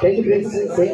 Tem que ver se tem